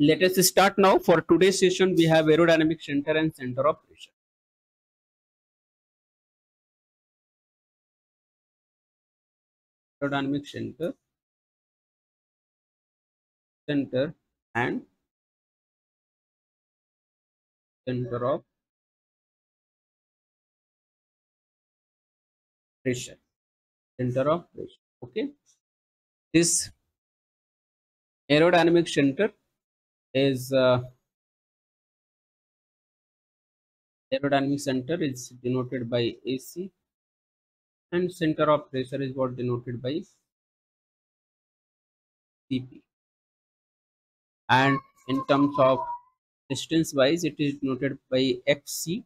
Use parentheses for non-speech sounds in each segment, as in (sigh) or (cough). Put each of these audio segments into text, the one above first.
Let us start now. For today's session, we have aerodynamic center and center of pressure. Aerodynamic center, center and center of pressure. Center of pressure. Okay. This aerodynamic center is uh, aerodynamic center is denoted by AC and center of pressure is what denoted by CP and in terms of distance wise it is denoted by XC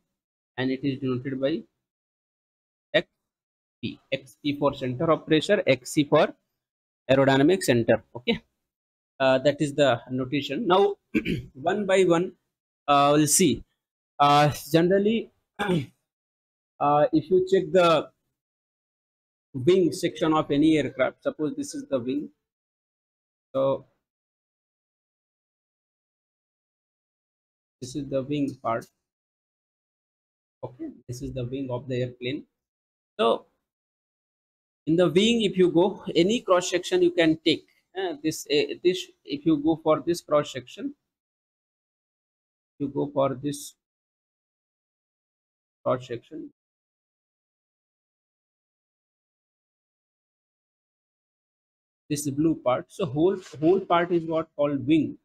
and it is denoted by XP XP for center of pressure XC for aerodynamic center okay uh, that is the notation. Now (clears throat) one by one uh, we'll see. Uh, generally (clears throat) uh, if you check the wing section of any aircraft suppose this is the wing. So this is the wing part. Okay this is the wing of the airplane. So in the wing if you go any cross section you can take uh, this uh, this if you go for this cross section you go for this cross section this blue part so whole whole part is what called wing.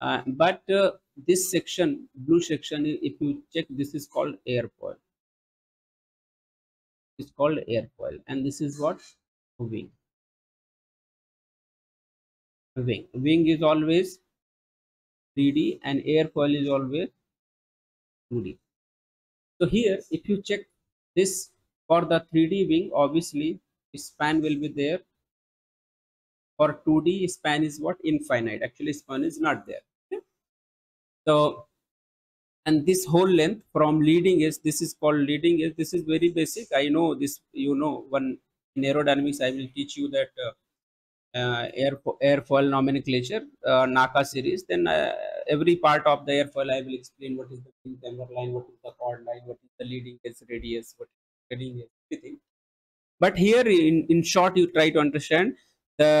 Uh, but uh, this section blue section if you check this is called airfoil it's called airfoil and this is what? Wing wing. Wing is always 3d and airfoil is always 2d so here if you check this for the 3d wing obviously span will be there. For 2d span is what? Infinite. Actually span is not there. Okay? so and this whole length from leading edge this is called leading edge. This is very basic. I know this you know one in aerodynamics i will teach you that uh, uh, air airfoil nomenclature uh, NACA series. Then uh, every part of the airfoil i will explain what is the camber line what is the chord line what is the leading edge radius what is the leading edge everything. But here in, in short you try to understand the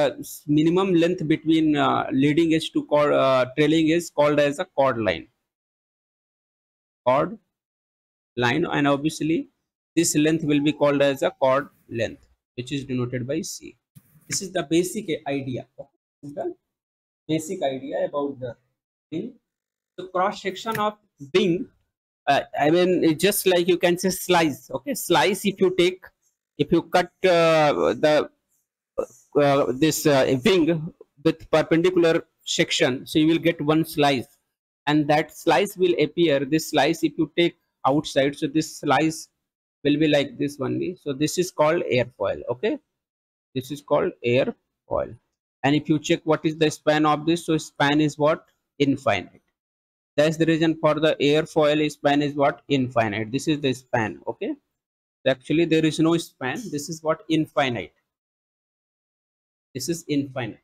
minimum length between uh, leading edge to chord, uh, trailing is called as a chord line. Chord line and obviously this length will be called as a chord length which is denoted by c this is the basic idea. Okay? The basic idea about the wing the cross section of wing uh, i mean just like you can say slice. Okay? Slice if you take if you cut uh, the uh, this uh, wing with perpendicular section so you will get one slice. And that slice will appear this slice if you take outside so this slice will be like this only. So this is called airfoil. Okay this is called airfoil and if you check what is the span of this so span is what? Infinite. That's the reason for the airfoil span is what? Infinite. This is the span okay? Actually there is no span. This is what? Infinite. This is infinite.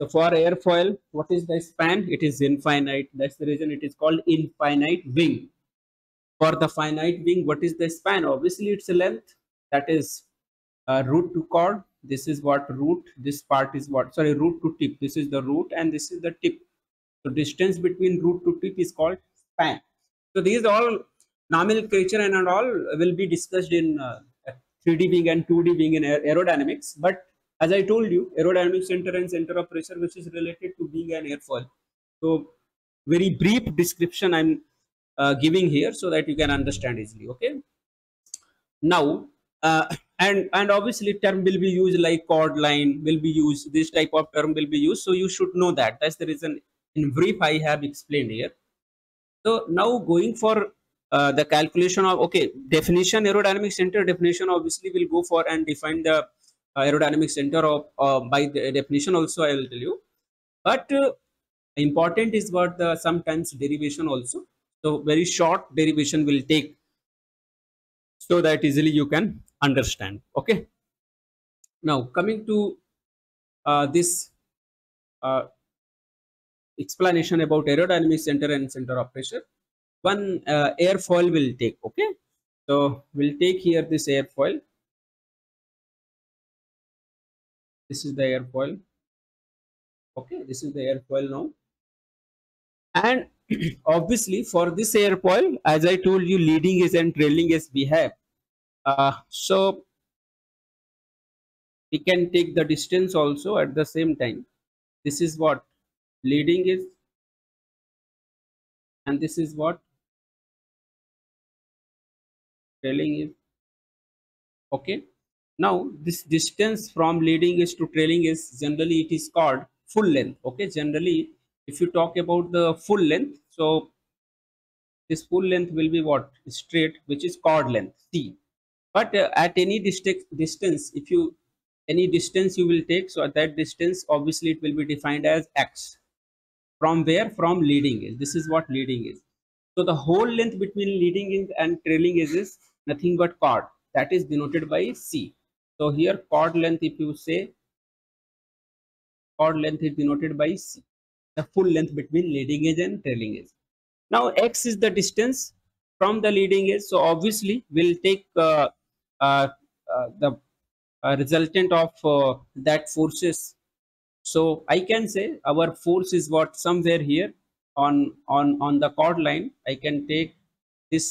So for airfoil what is the span? It is infinite. That's the reason it is called infinite wing. For the finite wing what is the span? Obviously it's a length. That is uh, root to chord this is what root this part is what sorry root to tip. This is the root and this is the tip. So distance between root to tip is called span. So these all nomenclature and and all will be discussed in uh, 3d wing and 2d wing in aer- aerodynamics. But as i told you aerodynamic center and center of pressure which is related to being an airfoil. So very brief description i'm uh, giving here so that you can understand easily okay? Now uh, and and obviously term will be used like chord line will be used this type of term will be used so you should know that that's the reason in brief i have explained here So now going for uh, the calculation of okay definition aerodynamic center definition obviously will go for and define the uh, aerodynamic center of uh, by the definition also I will tell you. But uh, important is what the sometimes derivation also. So very short derivation will take so that easily you can understand. Okay. Now coming to uh, this uh, explanation about aerodynamic center and center of pressure one uh, airfoil will take okay? So we'll take here this airfoil. This is the airfoil. Okay this is the airfoil now. And (clears throat) obviously for this airfoil as i told you leading is and trailing is we have uh, so we can take the distance also at the same time. This is what leading is and this is what trailing is. Okay? Now this distance from leading is to trailing is generally it is called full length. Okay? Generally if you talk about the full length so this full length will be what? Straight which is chord length c but uh, at any distance distance if you any distance you will take so at that distance obviously it will be defined as x. From where? From leading is this is what leading is so the whole length between leading and trailing is is nothing but chord that is denoted by c. So here chord length if you say chord length is denoted by c. The full length between leading edge and trailing edge. Now x is the distance from the leading edge. So obviously we'll take uh, Uh, uh, the uh, resultant of uh, that forces. So i can say our force is what somewhere here on on on the chord line i can take this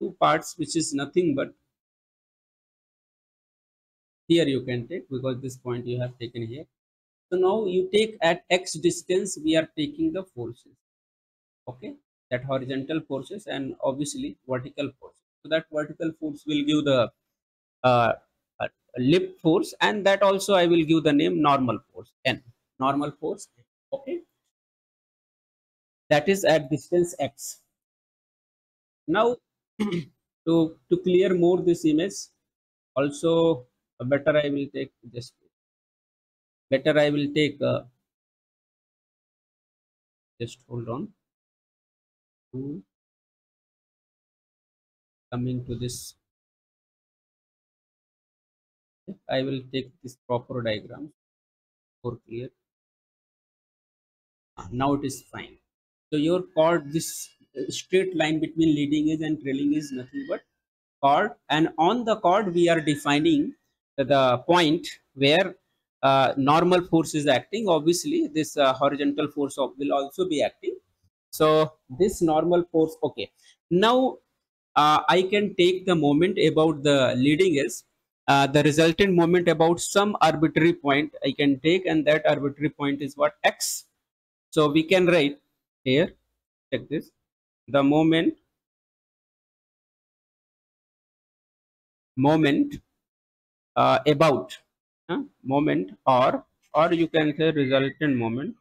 two parts which is nothing but here you can take because this point you have taken here. So now you take at x distance we are taking the forces. Okay? That horizontal forces and obviously vertical force so that vertical force will give the uh, lift force and that also I will give the name normal force n normal force okay? That is at distance x. Now (clears throat) to to clear more this image also better I will take just better I will take uh, just hold on. To coming to this I will take this proper diagram for clear. Ah, now it is fine. So your chord, this uh, straight line between leading edge and trailing is nothing but chord. And on the chord, we are defining the point where uh, normal force is acting. Obviously, this uh, horizontal force will also be acting. So this normal force, okay. Now I can take the moment about the leading edge uh, the resultant moment about some arbitrary point. I can take and that arbitrary point is what? X. So we can write here, check this, the moment, moment uh, about, uh, moment or, or you can say resultant moment,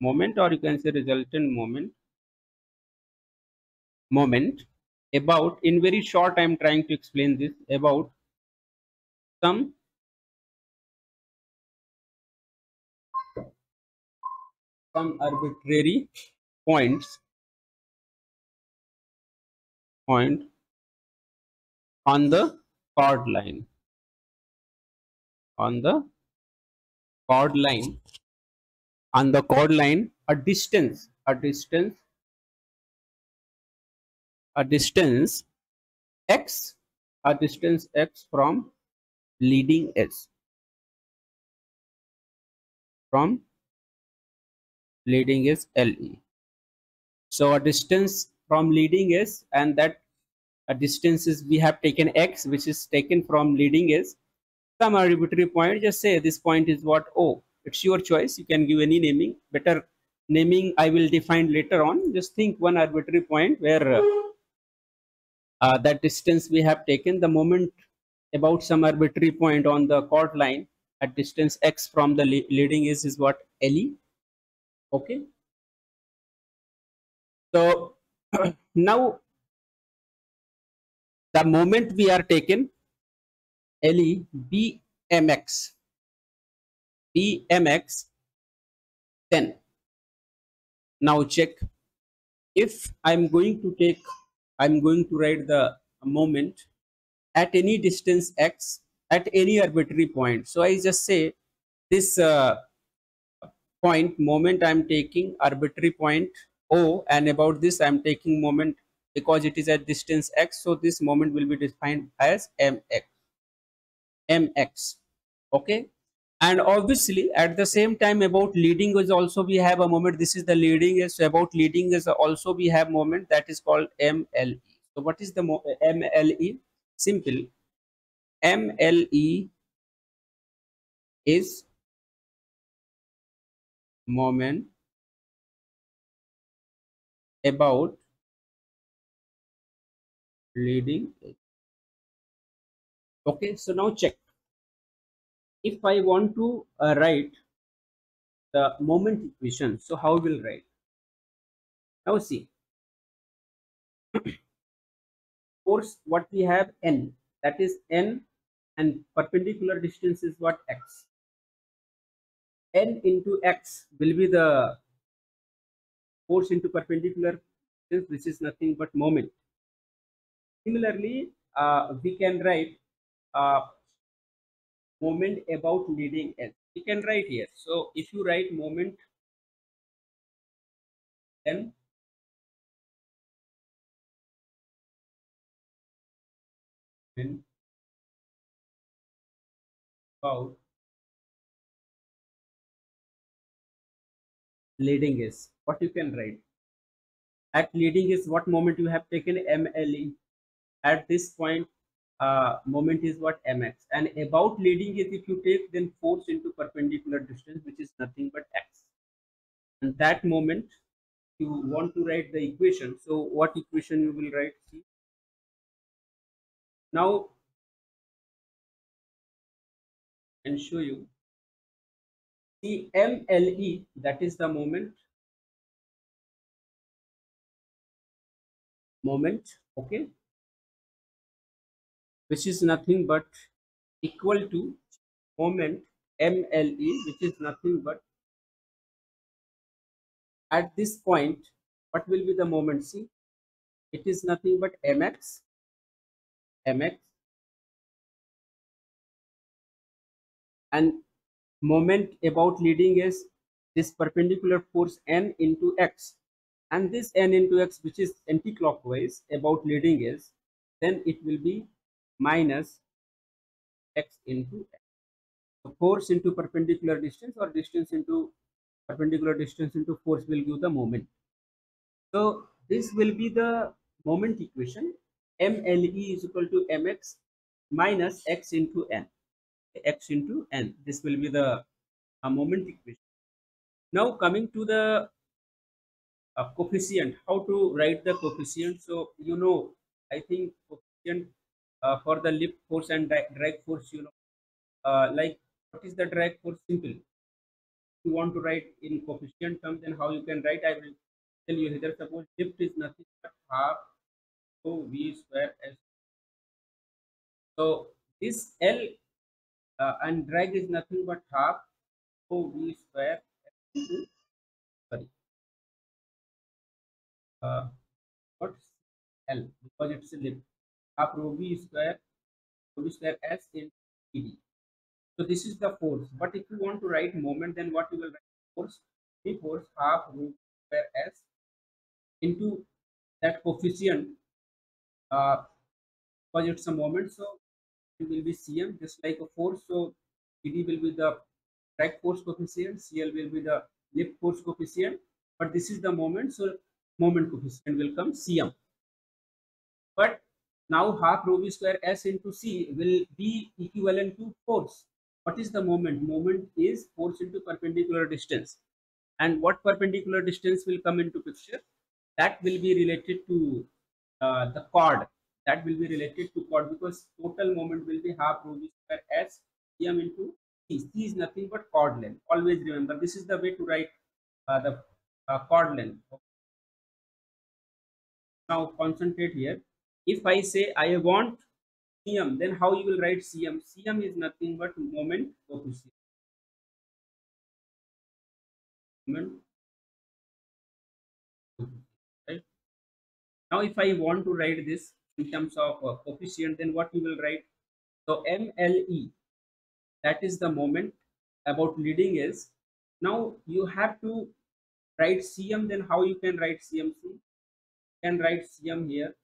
moment or you can say resultant moment, moment about in very short i'm trying to explain this about some some arbitrary points point on the chord line on the chord line on the chord line a distance a distance a distance x a distance x from leading edge from leading is LE. So a distance from leading is and that a distance is we have taken x which is taken from leading is some arbitrary point just say this point is what O. It's your choice. You can give any naming. Better naming I will define later on. Just think one arbitrary point where uh, uh, that distance we have taken the moment about some arbitrary point on the chord line at distance x from the leading is is what? Le okay. So (clears throat) now the moment we are taken LE BMX BMX then now check. If I'm going to take I'm going to write the moment at any distance x at any arbitrary point. So I just say this uh, point moment I'm taking arbitrary point O and about this I'm taking moment because it is at distance x. So this moment will be defined as mx mx okay and obviously at the same time about leading is also we have a moment. This is the leading is about leading is also we have moment that is called mle so what is the mle simple. Mle is moment about leading okay so now check if i want to uh, write the moment equation so how will write? Now see. (clears throat) Force what we have n that is n and perpendicular distance is what? X. n into x will be the force into perpendicular distance this is nothing but moment. Similarly, uh, we can write uh, moment about leading edge. you can write here. So if you write moment, then about leading is what you can write at leading is what moment you have taken mle at this point uh, moment is what mx. And about leading is if you take then force into perpendicular distance which is nothing but x. And that moment you want to write the equation. So what equation you will write? See? Now and show you. The mle that is the moment. Moment okay which is nothing but equal to moment MLE which is nothing but at this point what will be the moment see it is nothing but mx mx and moment about leading is this perpendicular force n into x and this n into x which is anti-clockwise about leading is then it will be minus x into x. So force into perpendicular distance or distance into perpendicular distance into force will give the moment. So this will be the moment equation. MLE is equal to mx minus x into n. x into n. This will be the uh, moment equation. Now coming to the uh, coefficient, how to write the coefficient. So you know, I think coefficient uh, for the lift force and drag force you know. Uh, like what is the drag force? Simple. You want to write in coefficient terms then how you can write i will tell you. Here suppose lift is nothing but half so v square s so this l uh, and drag is nothing but half o v square into sorry. Uh, what l? Because it's a lift half rho v square rho v square s in ed. So this is the force. But if you want to write moment, then what you will write force? V force half rho square s into that coefficient uh, because it's a moment. So it will be Cm just like a force. So ed will be the drag force coefficient, Cl will be the lift force coefficient. But this is the moment. So moment coefficient will come Cm. Now half rho v square s into c will be equivalent to force. What is the moment? Moment is force into perpendicular distance. And what perpendicular distance will come into picture? That will be related to uh, the chord. That will be related to chord because total moment will be half rho v square s m into c. c is nothing but chord length. Always remember this is the way to write uh, the uh, chord length. Now concentrate here. If I say I want CM, then how you will write CM? CM is nothing but moment coefficient. Moment right? Now if I want to write this in terms of uh, coefficient, then what you will write? So MLE, that is the moment about leading is. Now you have to write CM, then how you can write CMC? You can write CM here.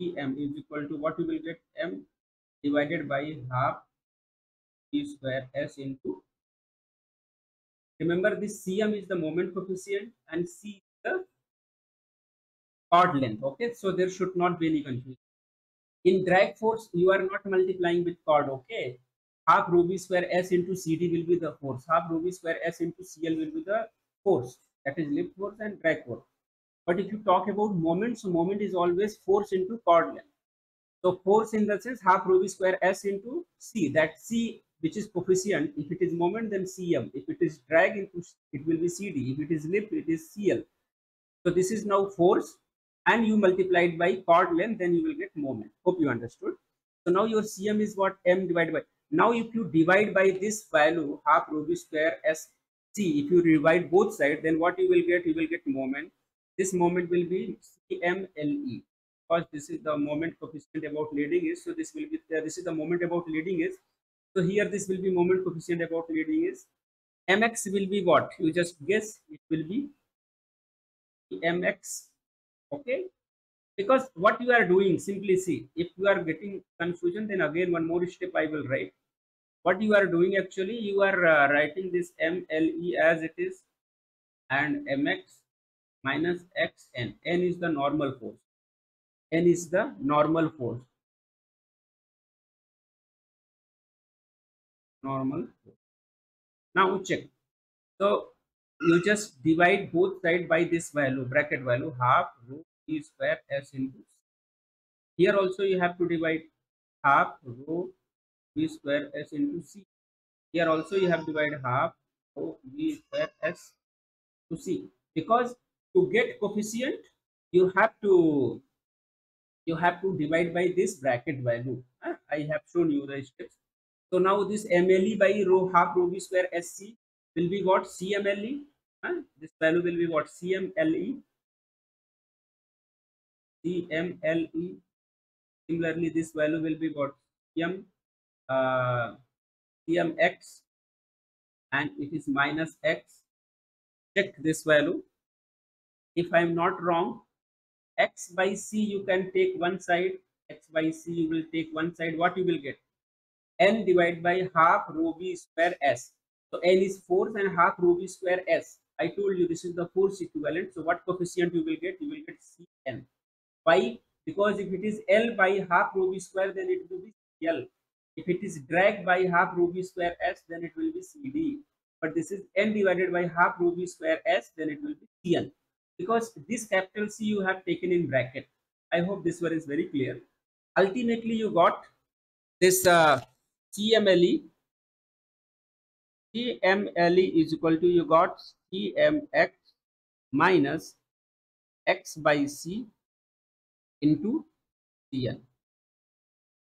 CM is equal to what you will get M divided by half P square S into. Remember this CM is the moment coefficient and C the chord length. Okay, so there should not be any confusion. In drag force, you are not multiplying with chord. Okay, half rho v square S into CD will be the force. Half rho v square S into CL will be the force. That is lift force and drag force. But if you talk about moment, so moment is always force into chord length. So force in the sense half rho v square S into C. That C which is coefficient. If it is moment, then Cm. If it is drag into it will be CD. If it is lift, it is CL. So this is now force and you multiply it by chord length, then you will get moment. Hope you understood. So now your Cm is what m divided by. Now if you divide by this value half rho v square S C, if you divide both sides, then what you will get? You will get moment. This moment will be CMLE because this is the moment coefficient about leading is. So this will be uh, this is the moment about leading is. So here this will be moment coefficient about leading is. Mx will be what? You just guess. It will be mx okay because what you are doing simply see if you are getting confusion then again one more step i will write what you are doing actually you are uh, writing this mle as it is and mx minus xn n is the normal force. n is the normal force. Normal now check. So you just divide both side by this value bracket value half rho e square s into c. here also you have to divide half rho v square s into c. Here also you have to divide half rho v square s to c. Because to get coefficient you have to you have to divide by this bracket value i have shown you the steps so now this mle by rho half rho v square sc will be what CMLE. Huh? This value will be what CMLE. CMLE. Similarly, this value will be what CM uh, CMX, and it is minus X. Check this value. If I am not wrong, X by C you can take one side. X by C you will take one side. What you will get? N divided by half rho square S so N is force and half rho square S. I told you this is the force equivalent. So what coefficient you will get? You will get Cn. Why? Because if it is L by half rho square, then it will be L. If it is drag by half rho square S, then it will be CD. But this is N divided by half rho square S, then it will be Cn. Because this capital C you have taken in bracket. I hope this one is very clear. Ultimately, you got this uh, CMLE CMLE is equal to you got CMX minus X by C into Cn.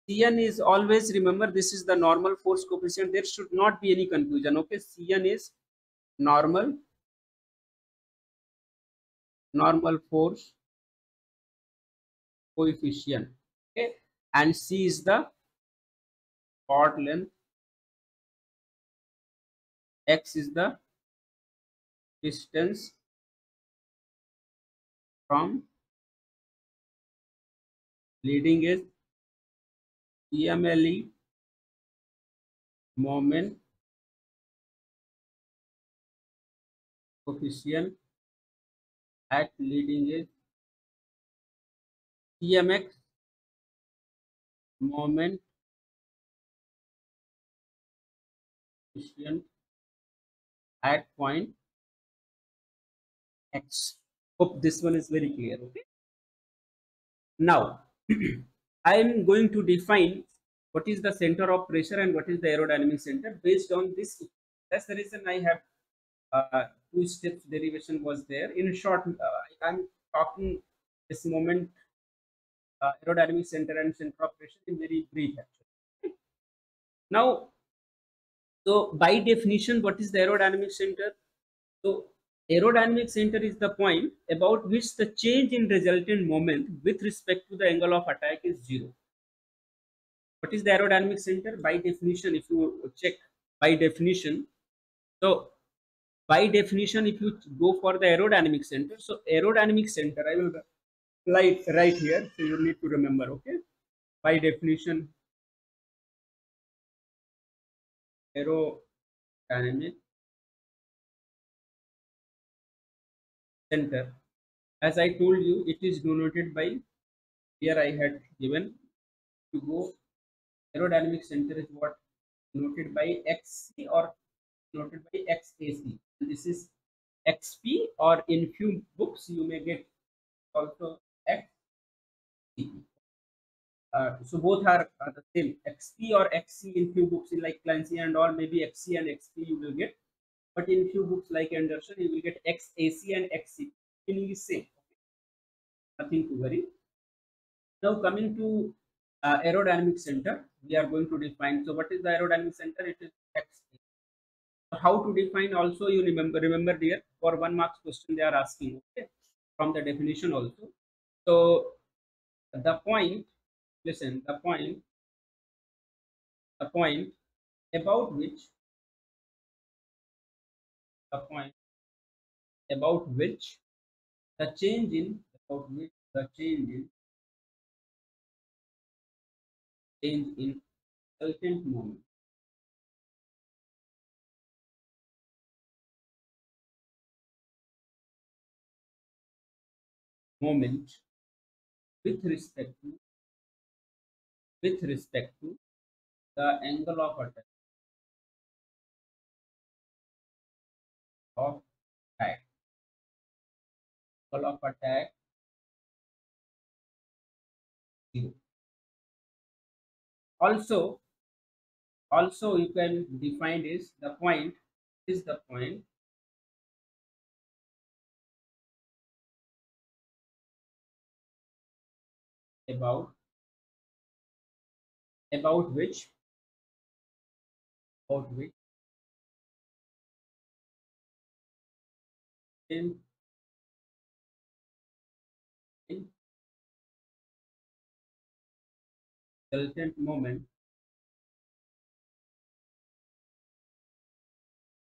Cn is always remember this is the normal force coefficient. There should not be any confusion. Okay, Cn is normal normal force coefficient. Okay, and C is the chord length x is the distance from leading edge CMLE moment coefficient at leading edge CMX moment at point X. Hope this one is very clear. Okay. Now, (clears throat) I am going to define what is the center of pressure and what is the aerodynamic center based on this. That's the reason I have uh, two steps derivation was there. In short, uh, I'm talking this moment uh, aerodynamic center and center of pressure in very brief actually. Now, so by definition, what is the aerodynamic center? So aerodynamic center is the point about which the change in resultant moment with respect to the angle of attack is zero. What is the aerodynamic center? By definition, if you check by definition, so by definition, if you go for the aerodynamic center, so aerodynamic center, I will write right here, so you need to remember, okay? By definition, aerodynamic center. As I told you, it is denoted by here I had given to go aerodynamic center is what denoted by XC or denoted by XAC. This is XP or in few books you may get also XC. Uh, so both are, are the same XP or XC in few books in like Clancy and all maybe XC and XP you will get but in few books like Anderson, you will get XAC and XC. Meaning is same. Nothing to worry. Now coming to uh, aerodynamic center, we are going to define. So what is the aerodynamic center? It is X. How to define also you remember remember dear for one marks question they are asking okay from the definition also. So the point listen the point the point about which the point about which the change in about which the change in change in resultant moment moment with respect to with respect to the angle of attack of attack. Angle of attack zero. Also, also you can define is the point is the point about about which? About which? In in resultant moment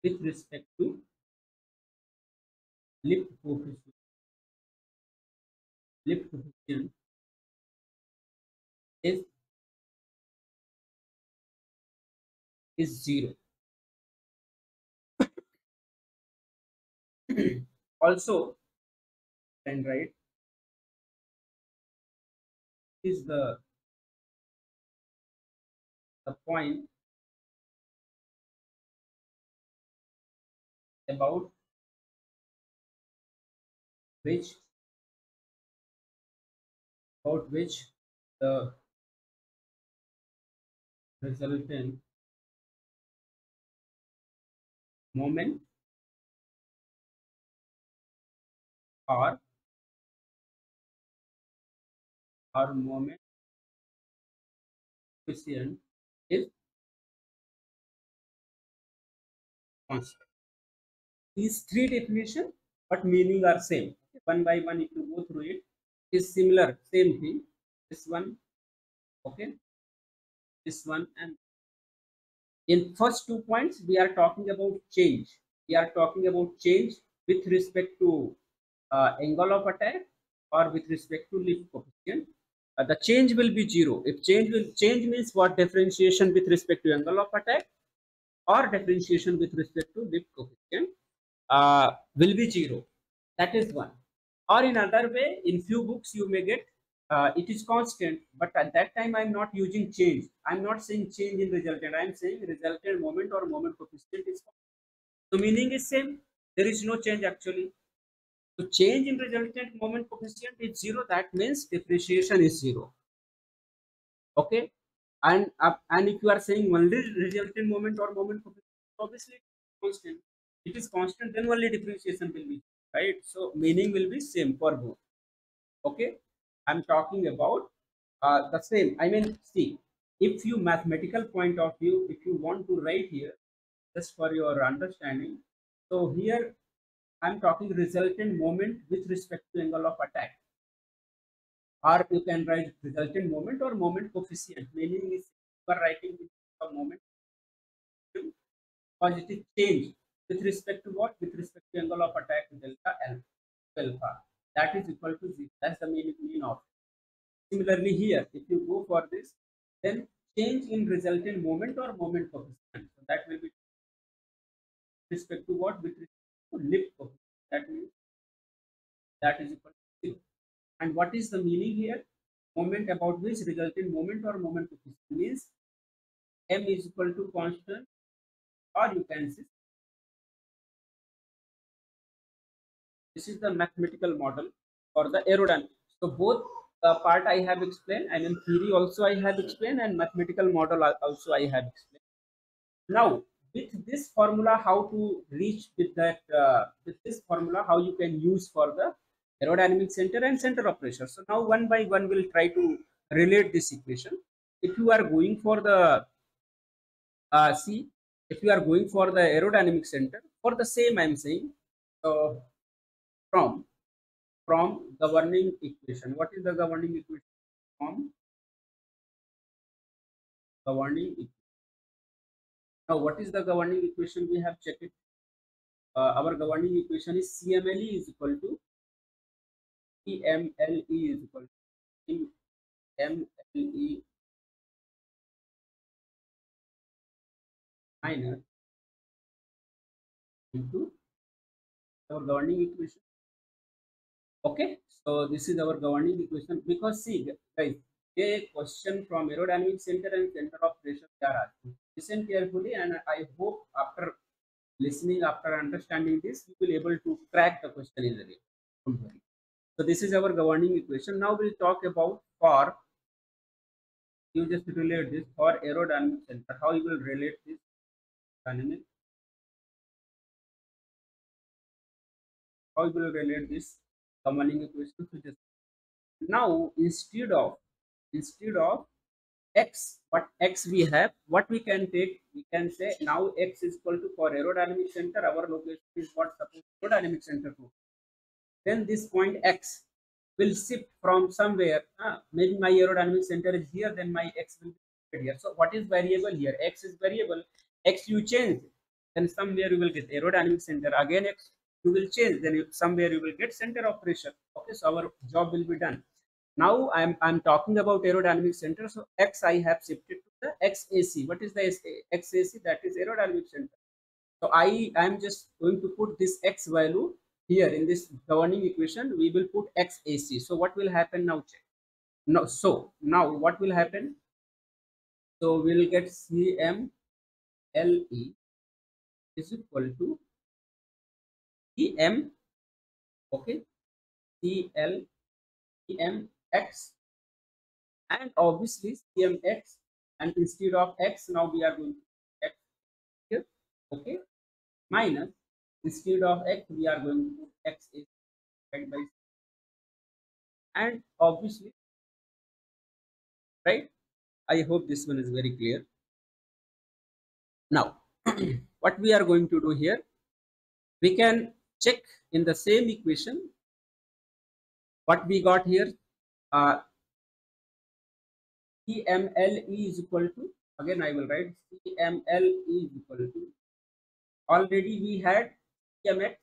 with respect to lift coefficient lift coefficient is is zero. (clears throat) Also right is the the point about which about which the resultant moment or or moment coefficient is constant. These three definition, but meaning are same. One by one, if you go through it, is similar, same thing. This one, okay, this one, and in first two points, we are talking about change. We are talking about change with respect to uh, angle of attack or with respect to lift coefficient. Uh, the change will be zero. If change will change means what differentiation with respect to angle of attack or differentiation with respect to lift coefficient uh, will be zero. That is one. Or in other way, in few books you may get uh, it is constant, but at that time I'm not using change. I'm not saying change in resultant. I'm saying resultant moment or moment coefficient is constant. So meaning is same. There is no change actually. So change in resultant moment coefficient is zero. That means differentiation is zero. Okay. And uh, and if you are saying only resultant moment or moment coefficient, obviously constant. It is constant, then only differentiation will be right. So meaning will be same for both. okay i'm talking about uh, the same. I mean see if you mathematical point of view if you want to write here just for your understanding so here i'm talking resultant moment with respect to angle of attack. Or you can write resultant moment or moment coefficient. Meaning is you are writing the moment to positive change with respect to what? With respect to angle of attack delta alpha that is equal to zero. That's the mean, mean of similarly here if you go for this then change in resultant moment or moment coefficient so that will be respect to what? With respect to lift coefficient that means that is equal to zero. And what is the meaning here? Moment about which resultant moment or moment coefficient means m is equal to constant or you can see this is the mathematical model for the aerodynamics. So both the part i have explained and in theory also i have explained and mathematical model also i have explained. Now with this formula how to reach with that uh, with this formula how you can use for the aerodynamic center and center of pressure so now one by one we'll try to relate this equation. If you are going for the uh, see if you are going for the aerodynamic center for the same i'm saying so from from governing equation. What is the governing equation? From governing equation. Now what is the governing equation? We have checked it. Uh, our governing equation is cmle is equal to emle is equal to emle minus into our governing equation okay so this is our governing equation because see guys a question from aerodynamic center and center of pressure they are asking listen carefully and i hope after listening after understanding this you will able to crack the question easily don't worry so this is our governing equation now we'll talk about for you just relate this for aerodynamic center how you will relate this dynamic how you will relate this now instead of instead of x what x we have what we can take we can say now x is equal to for aerodynamic center our location is what suppose aerodynamic center to then this point x will shift from somewhere uh, maybe my aerodynamic center is here then my x will be here. So what is variable here? x is variable. x you change then somewhere you will get aerodynamic center. Again x you will change then you, somewhere you will get center of pressure okay so our job will be done. Now i'm i'm talking about aerodynamic center so x i have shifted to the xac what is the xac that is aerodynamic center. So i i'm just going to put this x value here in this governing equation. We will put xac so what will happen now? Check. No so now what will happen? So we'll get cm le is equal to cm okay? Cl cmx and obviously cmx and instead of x now we are going to x here okay? Minus instead of x we are going to x is divided by and obviously right? I hope this one is very clear. Now (clears throat) what we are going to do here we can check in the same equation. What we got here uh, CMLE is equal to again I will write CMLE is equal to already we had CMX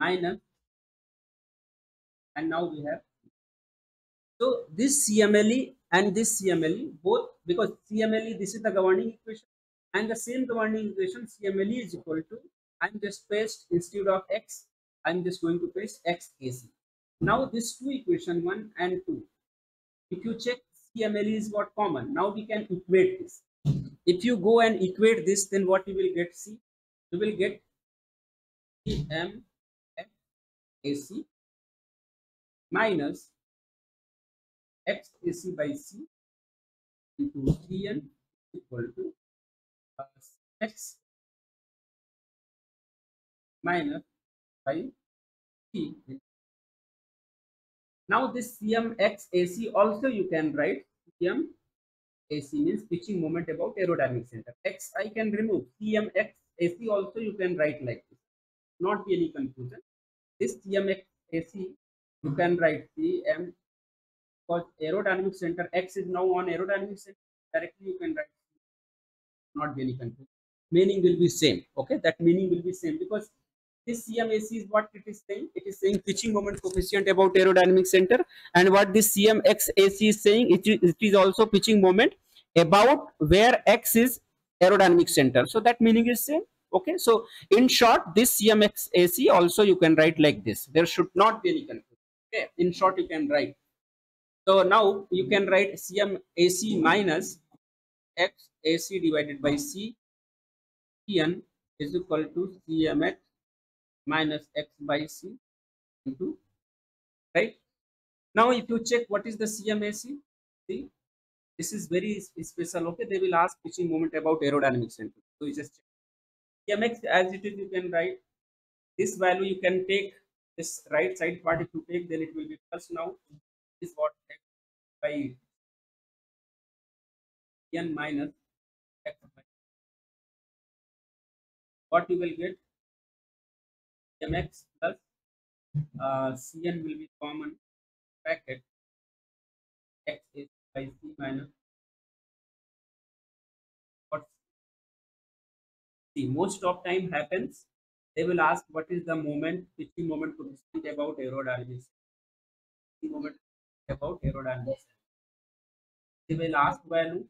minus and now we have so this CMLE and this CMLE both because CMLE this is the governing equation and the same governing equation CMLE is equal to I'm just paste instead of x I'm just going to paste x AC now this two equation 1 and 2 if you check cml is what common. Now we can equate this. If you go and equate this then what you will get? See you will get cm ac minus x ac by c into cn equal to x minus by c now this cmx ac also you can write cm ac means pitching moment about aerodynamic center. X i can remove. Cmx ac also you can write like this. Not be any confusion. This cmx ac you can write cm because aerodynamic center x is now on aerodynamic center. Directly you can write not be any confusion. Meaning will be same. Okay? That meaning will be same because this cmac is what it is saying. It is saying pitching moment coefficient about aerodynamic center and what this cmxac is saying it is, also pitching moment about where x is aerodynamic center. So that meaning is same. Okay. So in short this cmxac also you can write like this. There should not be any confusion. Okay. In short you can write. So now you can write cmac minus XAC divided by c Cn is equal to cmx minus x by c into right? Now if you check what is the cmac see this is very special okay? They will ask pitching moment about aerodynamic center so you just check. Cmx as it is you can write. This value you can take this right side part. If you take then it will be plus now. Is what x by n minus x by. What you will get mx plus uh, cn will be common bracket x is by c minus what? See most of time happens they will ask what is the moment pitching moment coefficient about aerodynamics. The moment about aerodynamics. They will ask value.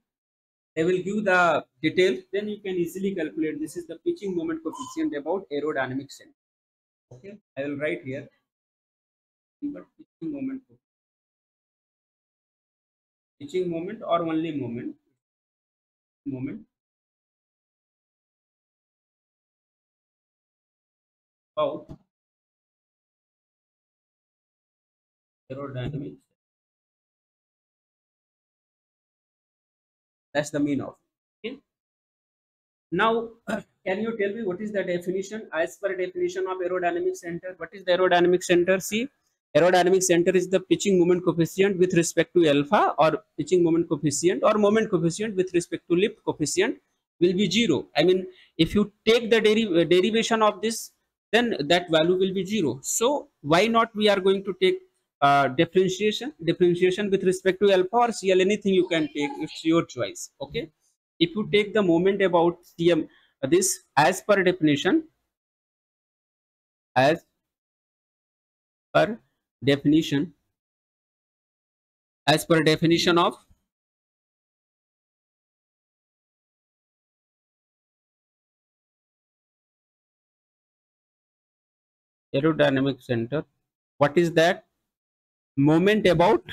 They will give the detail. Then you can easily calculate this is the pitching moment coefficient about aerodynamic center okay i will write here. But pitching moment pitching moment or only moment? Moment. About aerodynamics. That's the mean of. Okay. Now can you tell me what is the definition as per definition of aerodynamic center? What is the aerodynamic center? See aerodynamic center is the pitching moment coefficient with respect to alpha or pitching moment coefficient or moment coefficient with respect to lift coefficient will be zero. I mean if you take the deri derivation of this then that value will be zero. So why not we are going to take uh, differentiation differentiation with respect to alpha or cl anything you can take it's your choice okay? If you take the moment about cm this as per definition as per definition as per definition of aerodynamic center. What is that? Moment about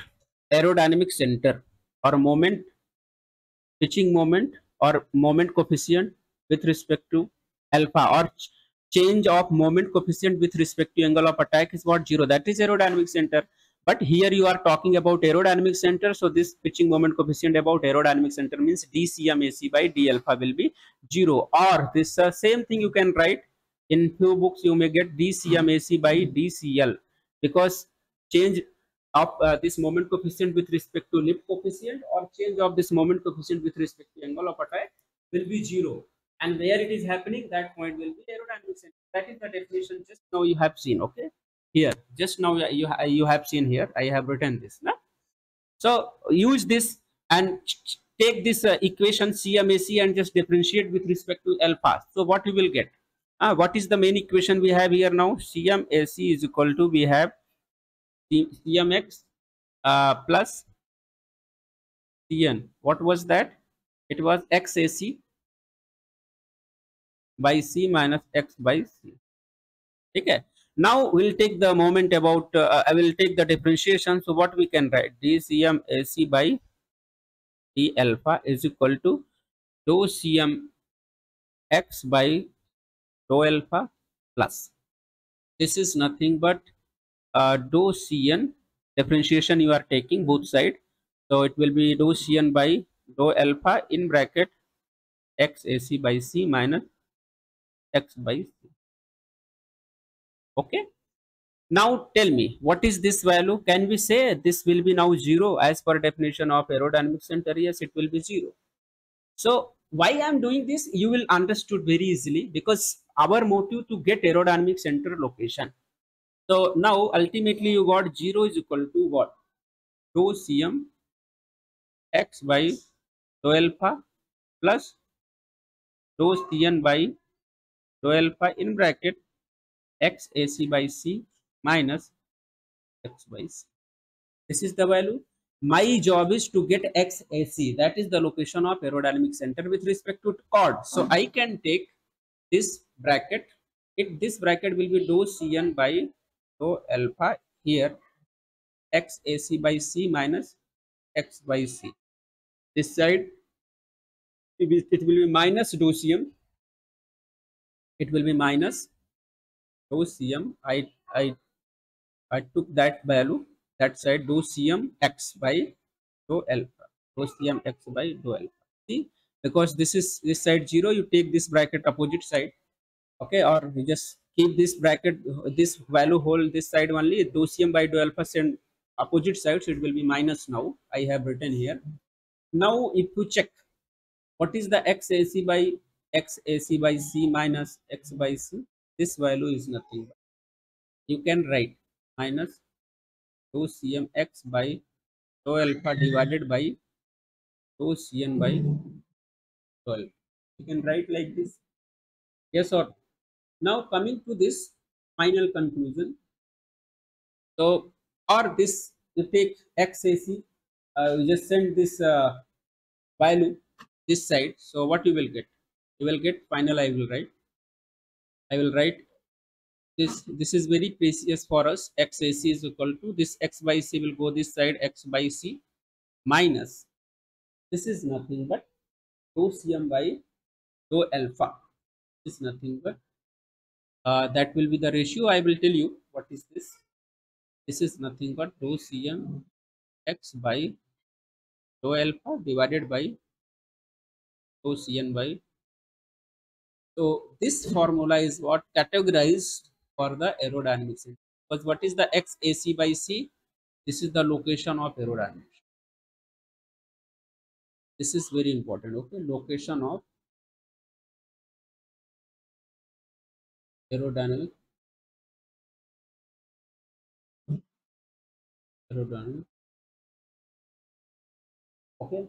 aerodynamic center or moment pitching moment or moment coefficient with respect to alpha or change of moment coefficient with respect to angle of attack is what zero. That is aerodynamic center. But here you are talking about aerodynamic center. So this pitching moment coefficient about aerodynamic center means dcmac by d alpha will be zero. Or this uh, same thing you can write in few books. You may get dcmac by dcl because change of uh, this moment coefficient with respect to lift coefficient or change of this moment coefficient with respect to angle of attack will be zero and where it is happening that point will be aerodynamic center that is the definition just now you have seen okay? Here just now you you have seen here i have written this no? so use this and take this uh, equation cmac and just differentiate with respect to alpha. So what you will get? Uh, what is the main equation we have here now? Cmac is equal to we have cmx uh, plus cn what was that? It was xac by c minus x by c. Okay. Now we'll take the moment about uh, i will take the differentiation. So what we can write? Dcm ac by d alpha is equal to dou cm x by dou alpha plus. This is nothing but uh, dou cn differentiation you are taking both side. So it will be dou cn by dou alpha in bracket x ac by c minus x by c okay Now tell me, what is this value? Can we say this will be now zero as per definition of aerodynamic center? Yes, it will be zero. So why I'm doing this, you will understood very easily because our motive to get aerodynamic center location. So now ultimately you got zero is equal to what? Rho Cm x by rho alpha plus rho Cn by rho alpha in bracket x AC by C minus x by c. This is the value. My job is to get x AC. That is the location of aerodynamic center with respect to chord. So hmm. I can take this bracket. It this bracket will be dou Cn by dou alpha here x AC by C minus x by C. This side it will, it will be minus dou Cm. It will be minus dou Cm. I I I took that value that side dou Cm x by dou alpha. Dou Cm x by dou alpha. See, because this is this side zero, you take this bracket opposite side, okay, or you just keep this bracket this value hold this side only. Dou Cm by dou alpha send opposite side, so it will be minus now. I have written here. Now, if you check what is the x AC by x AC by c minus x by c, this value is nothing. You can write minus dou cm x by dou alpha divided by dou cn by 12 you can write like this yes or no? now coming to this final conclusion so or this you take xac uh, you just send this uh, value this side so what you will get you will get final i will write. I will write this this is very precious for us. Xac is equal to this x by c will go this side x by c minus. This is nothing but dou cm by dou alpha. Is nothing but uh, that will be the ratio. I will tell you what is this. This is nothing but dou cm x by dou alpha divided by dou cn by so this formula is what categorized for the aerodynamics. Because what is the x ac by c? This is the location of aerodynamics. This is very important okay? Location of aerodynamic aerodynamic okay?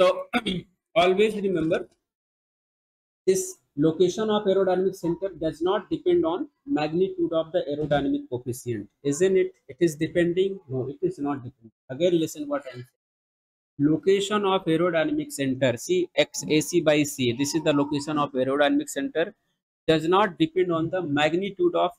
So (clears throat) always remember this location of aerodynamic center does not depend on magnitude of the aerodynamic coefficient. Isn't it? It is depending? No it is not depending. Again listen what i'm saying. Location of aerodynamic center. See x ac by c. This is the location of aerodynamic center. Does not depend on the magnitude of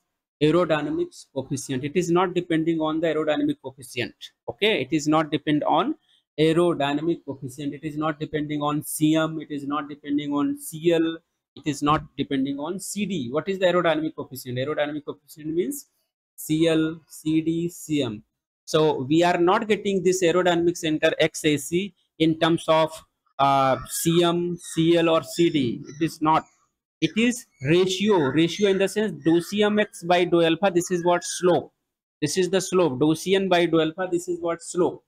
aerodynamics coefficient. It is not depending on the aerodynamic coefficient. Okay? It is not depend on aerodynamic coefficient. It is not depending on cm it is not depending on cl it is not depending on cd. What is the aerodynamic coefficient? Aerodynamic coefficient means cl cd cm. So we are not getting this aerodynamic center xac in terms of uh, cm cl or cd. It is not. It is ratio. Ratio in the sense do cm x by do alpha this is what slope. This is the slope. Do cn by do alpha this is what slope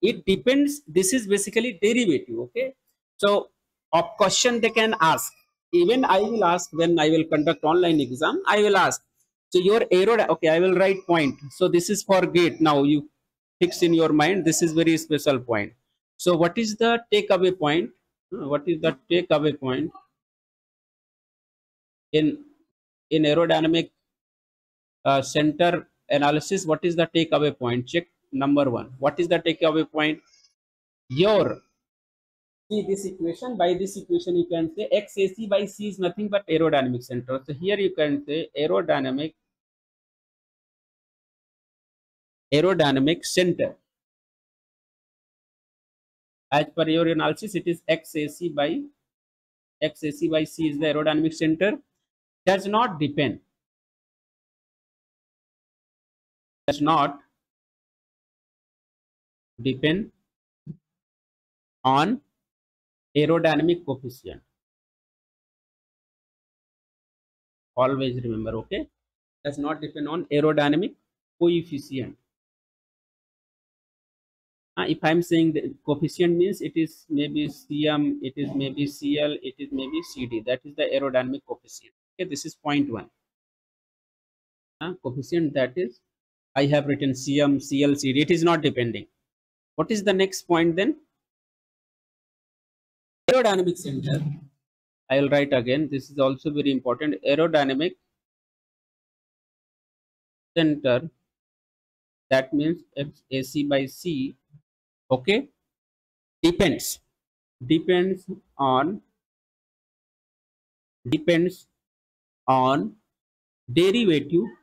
it depends. This is basically derivative okay? So a question they can ask. Even i will ask when i will conduct online exam i will ask so your aero okay i will write point. So this is for gate. Now you fix in your mind this is very special point. So what is the takeaway point? Uh, what is the takeaway point? In in aerodynamic uh, center analysis what is the takeaway point? Check number one. What is the takeaway point? Your see this equation. By this equation you can say xac by c is nothing but aerodynamic center. So here you can say aerodynamic aerodynamic center. As per your analysis it is xac by xac by c is the aerodynamic center. Does not depend. Does not depend on aerodynamic coefficient. Always remember okay? Does not depend on aerodynamic coefficient. Uh, if i'm saying the coefficient means it is maybe cm it is maybe cl it is maybe cd. That is the aerodynamic coefficient. Okay this is point one. Uh, coefficient that is i have written cm cl cd. It is not depending what is the next point then? Aerodynamic center. I will write again. This is also very important. Aerodynamic center. That means ac by c. Okay? Depends. Depends on depends on derivative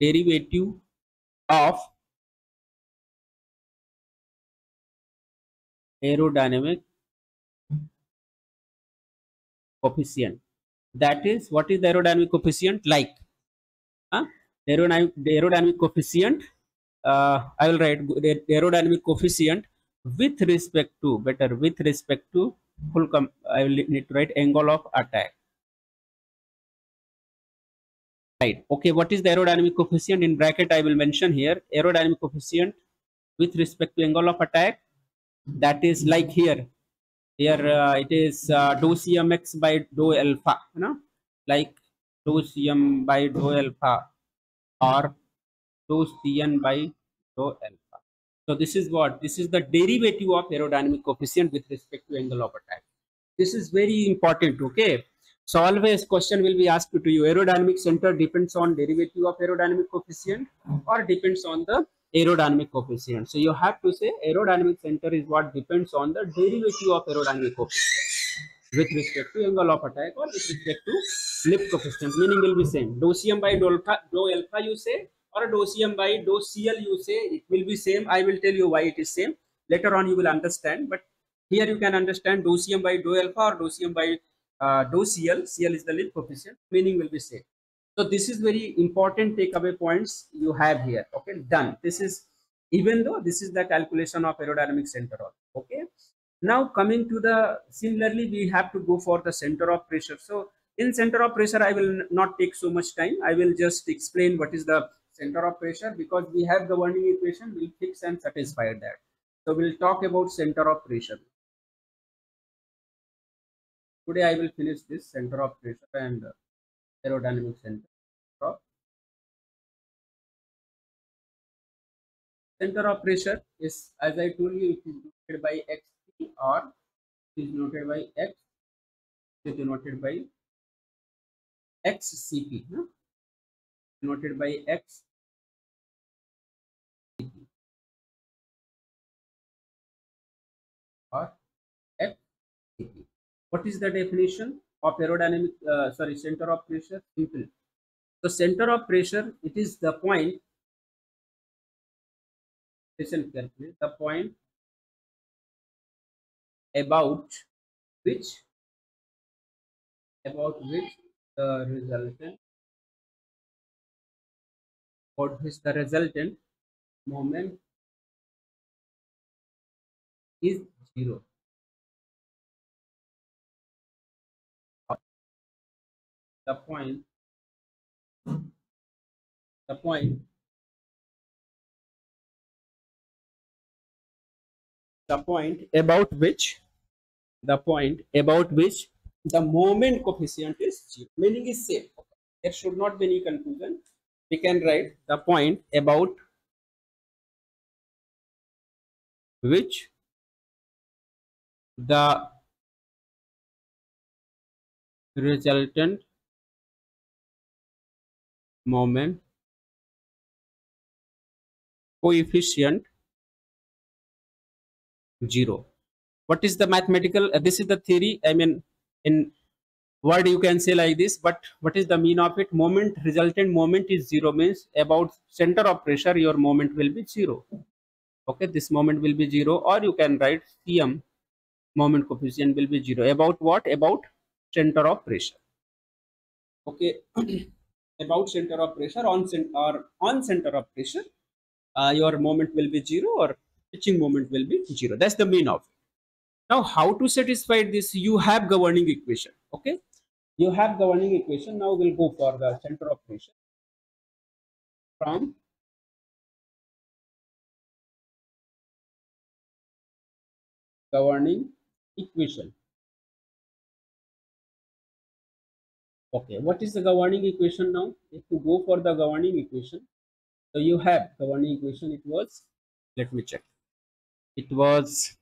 derivative of aerodynamic coefficient. That is what is the aerodynamic coefficient? Like huh? aerodynamic, aerodynamic coefficient uh, i will write aerodynamic coefficient with respect to better with respect to full com i will need to write angle of attack right. Okay what is the aerodynamic coefficient? In bracket i will mention here aerodynamic coefficient with respect to angle of attack that is like here. Here uh, it is uh, dou cmx by dou alpha you know like dou cm by dou alpha or dou cn by dou alpha. So this is what this is the derivative of aerodynamic coefficient with respect to angle of attack. This is very important okay so always question will be asked to you aerodynamic center depends on derivative of aerodynamic coefficient hmm. or depends on the aerodynamic coefficient. So you have to say aerodynamic center is what depends on the derivative of aerodynamic coefficient with respect to angle of attack or with respect to lift coefficient. Meaning will be same. Dou cm by dou alpha, dou alpha you say or dou cm by dou cl you say it will be same. I will tell you why it is same. Later on you will understand. But here you can understand dou cm by dou alpha or dou cm by uh, cl. Cl is the lift coefficient. Meaning will be same. So this is very important takeaway points you have here. Okay, done. This is even though this is the calculation of aerodynamic center. of. Okay. Now coming to the similarly we have to go for the center of pressure. So in center of pressure I will not take so much time. I will just explain what is the center of pressure because we have the governing equation. We'll fix and satisfy that. So we'll talk about center of pressure. Today I will finish this center of pressure and aerodynamic center of center of pressure is as I told you it is denoted by xt or it is denoted by x it is denoted by xcp huh? denoted by x what is the definition of aerodynamic uh, sorry center of pressure simple so center of pressure it is the point listen carefully the point about which about which the resultant about which the resultant moment is zero the point the point the point about which the point about which the moment coefficient is zero. Meaning is same. There should not be any confusion. We can write the point about which the resultant moment. Coefficient 0 what is the mathematical uh, this is the theory i mean in word you can say like this but what is the mean of it? Moment resultant moment is 0 means about center of pressure your moment will be 0 okay this moment will be 0 or you can write cm moment coefficient will be 0 about what? About center of pressure. Okay (clears throat) about center of pressure on center or on center of pressure uh, your moment will be zero or pitching moment will be zero. That's the mean of it. Now how to satisfy this? You have governing equation okay? You have governing equation. Now we'll go for the center of pressure. From governing equation okay what is the governing equation now if you go for the governing equation so you have governing equation it was let me check it was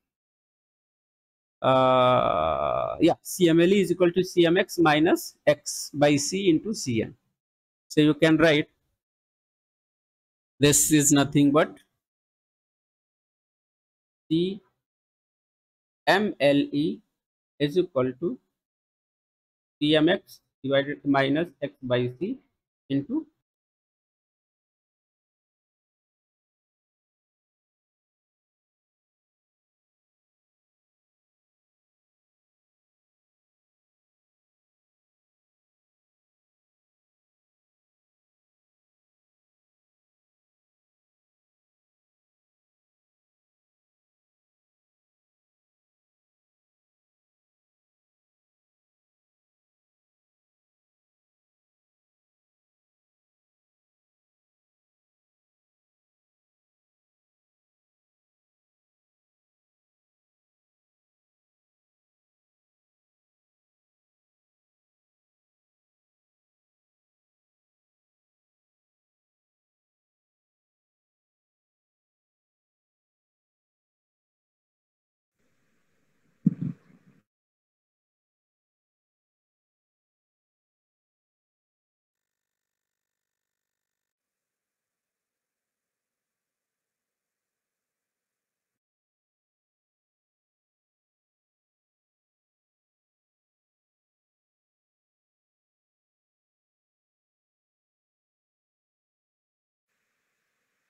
uh, yeah, CMLE is equal to CMX minus X by C into Cn. So you can write this is nothing but CMLE is equal to CMX divided minus X by C into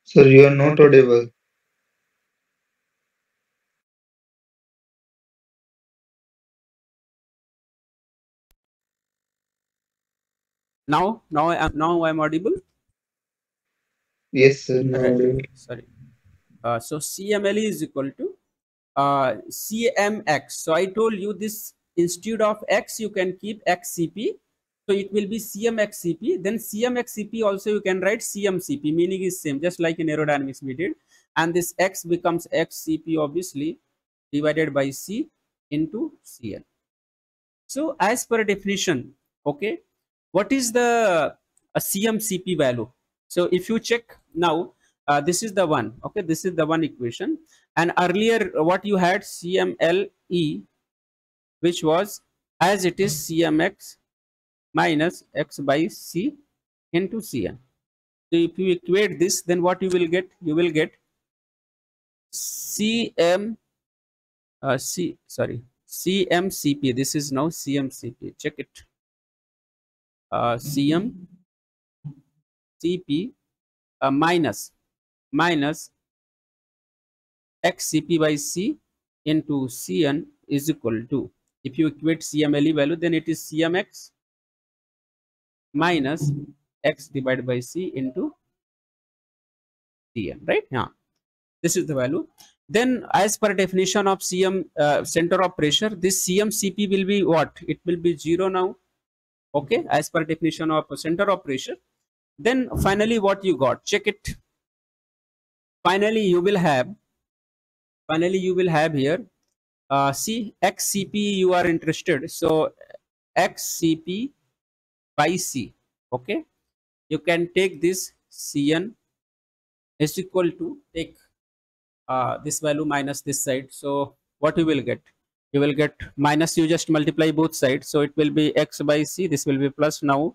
Sir, you are not audible. now now I am now I am audible. Yes, sir. Right. Sorry. Uh, so CMLE is equal to uh, CMX. So I told you this instead of X you can keep XCP. So it will be CMXCP. Then CMXCP also you can write CMCP. Meaning is same, just like in aerodynamics we did. And this X becomes XCP obviously divided by C into Cn. So as per definition, okay, what is the a CMCP value? So if you check now, uh, this is the one, okay, this is the one equation. And earlier what you had CMLE, which was as it is CMX minus X by C into Cn. So if you equate this, then what you will get? You will get CM, uh, C, sorry, CMCP. This is now CMCP. Check it. Uh, CMCP uh, minus minus XCP by C into Cn is equal to. If you equate CMLE value, then it is CMX minus X divided by C into cm right? Yeah. This is the value. Then as per definition of CM uh, center of pressure, this cm cp will be what? It will be zero now. Okay, as per definition of center of pressure. Then finally what you got? Check it. Finally you will have, finally you will have here, uh, see XCP you are interested. So XCP by C, okay? You can take this Cn is equal to take uh, this value minus this side. So what you will get? You will get minus, you just multiply both sides. So it will be x by c, this will be plus now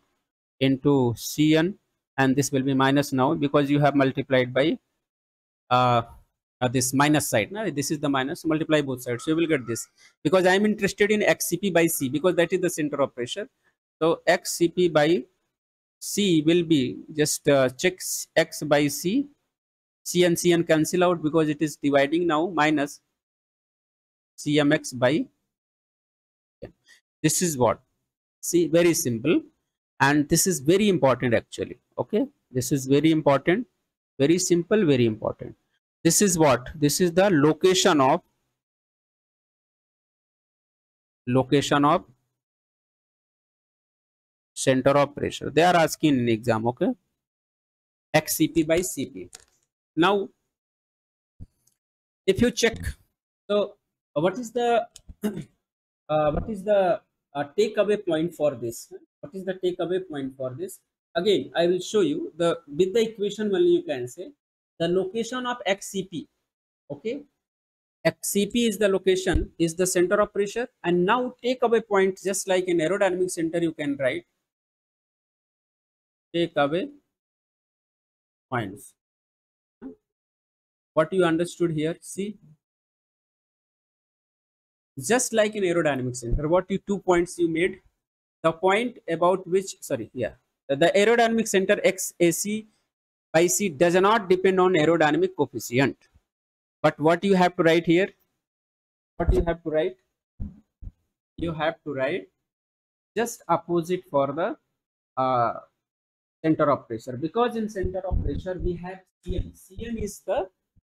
into cn and this will be minus now because you have multiplied by uh, uh, this minus side. Now this is the minus, multiply both sides. So you will get this because I am interested in xcp by c because that is the center of pressure. So xcp by c will be just uh, check x by c C and Cn cancel out because it is dividing now minus CMX by. This is what? See, very simple. And this is very important actually. Okay. This is very important. Very simple, very important. This is what? This is the location of location of center of pressure. They are asking in exam, okay? XCP by CP. Now, if you check, so uh, what is the (clears throat) uh, what is the uh, takeaway point for this? What is the takeaway point for this? Again, I will show you the with the equation only you can say the location of XCP. Okay, XCP is the location, is the center of pressure, and now takeaway point just like in aerodynamic center you can write takeaway points. What you understood here? See, just like in aerodynamic center, what you two points you made, the point about which sorry, yeah, the aerodynamic center XAC by C does not depend on aerodynamic coefficient. But what you have to write here? What you have to write? You have to write just opposite for the uh, center of pressure because in center of pressure we have Cn. Cn is the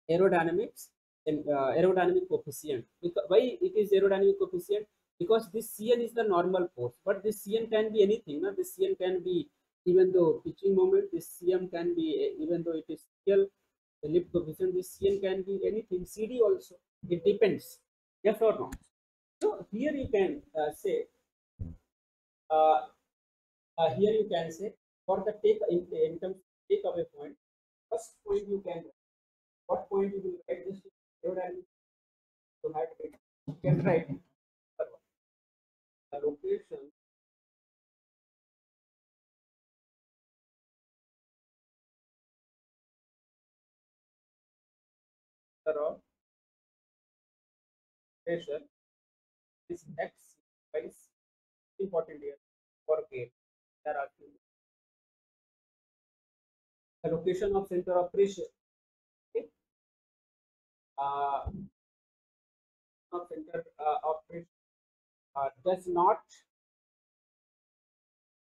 aerodynamics and uh, aerodynamic coefficient. Because, why it is aerodynamic coefficient? Because this Cn is the normal force, but this Cn can be anything. No? This Cn can be even though pitching moment, this Cm can be even though it is still the lift coefficient, this Cn can be anything. CD also. It depends. Yes or no? So here you can uh, say. Uh, uh, here you can say for the take in, in terms of takeaway point, first point you can write what point you will write this aerodynamic you have it. You can write the location of pressure is x by important here for gate. They are the location of center of pressure. Okay. Uh, of center uh, of pressure uh, does not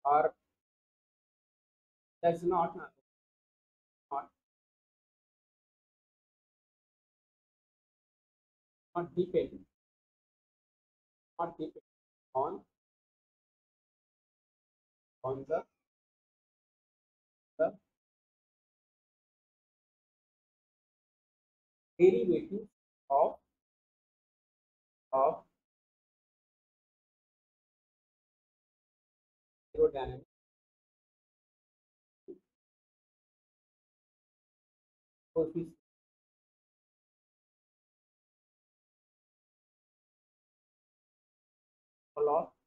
or does not uh, not not depend not depend on on the the derivative of of aerodynamic coefficient. Of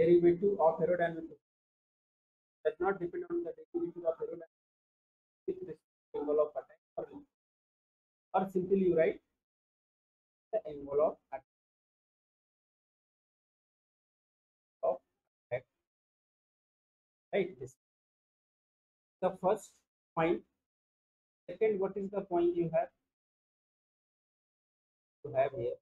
derivative of aerodynamic does not depend on the derivative of aerodynamic with respect to angle of attack or or simply you write the angle of attack. Of attack. Right this. The first point. Second what is the point you have? You have here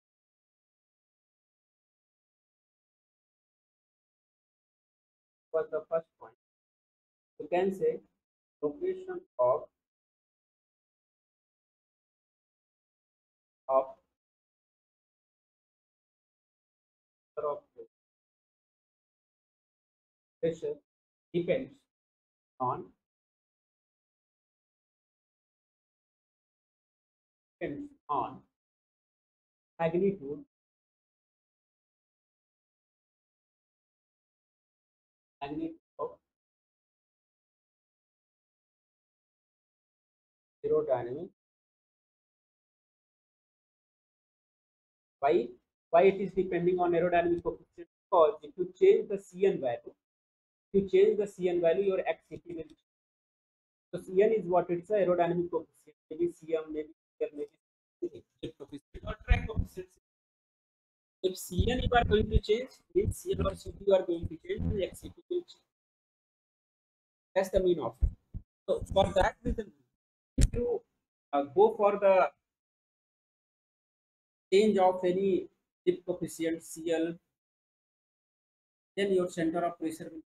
was the first point. You can say location of of of pressure depends on depends on magnitude aerodynamic why why it is depending on aerodynamic coefficient because if you change the cn value if you change the cn value your xcp will change. so cn is what it's a aerodynamic coefficient maybe cm maybe CL, maybe coefficient or drag coefficient if cn you are going to change means cn or cp you are going to change the xcp will change that's the mean of it so for that reason if you uh, go for the change of any dip coefficient CL, then your center of pressure will.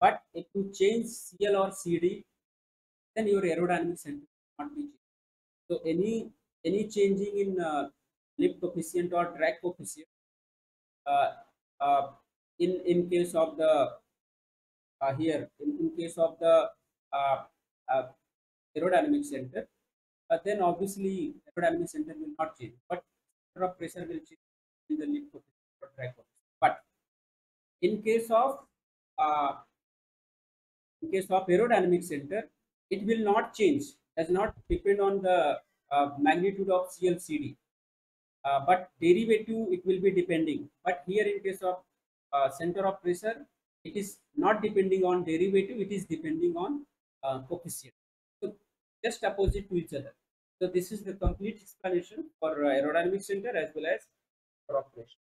But if you change CL or CD, then your aerodynamic center will not be changed. So any any changing in uh, lift coefficient or drag coefficient uh, uh, in in case of the uh, here in, in case of the aerodynamic center, then obviously aerodynamic center will not change, but center of pressure will change in the lift coefficient or drag coefficient. But in case of uh, in case of aerodynamic center, it will not change. Does not depend on the uh, magnitude of CLCD. Uh, but derivative it will be depending. But here in case of uh, center of pressure, it is not depending on derivative. It is depending on uh, coefficient. So just opposite to each other. So this is the complete explanation for uh, aerodynamic center as well as for operation.